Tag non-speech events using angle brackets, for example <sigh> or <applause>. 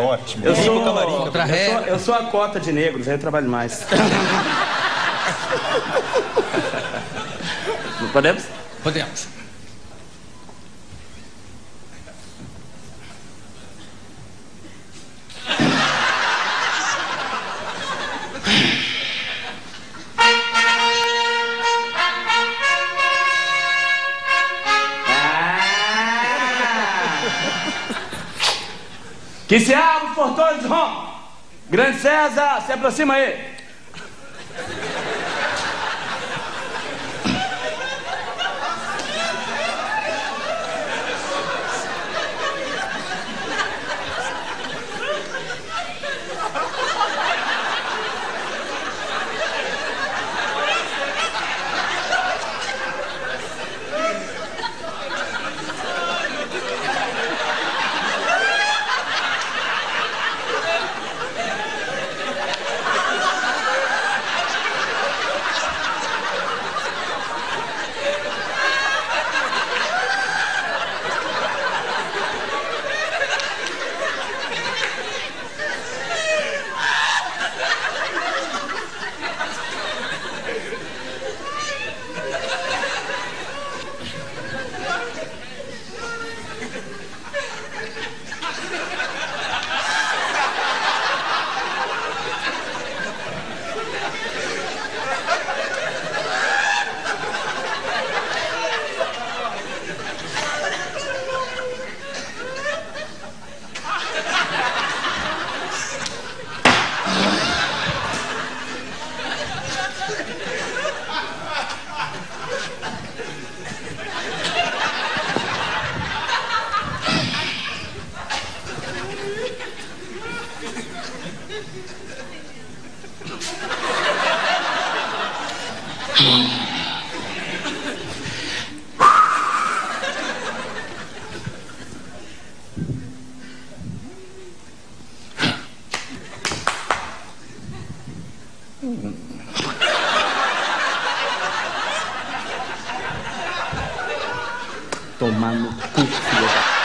Ótimo. Eu sou, camarim, eu, sou, eu sou a cota de negros, aí eu trabalho mais. <laughs> Podemos? Podemos. Que se abra os portões, Rom. Grande César, se aproxima aí. Tomando culo.